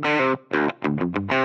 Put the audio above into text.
Música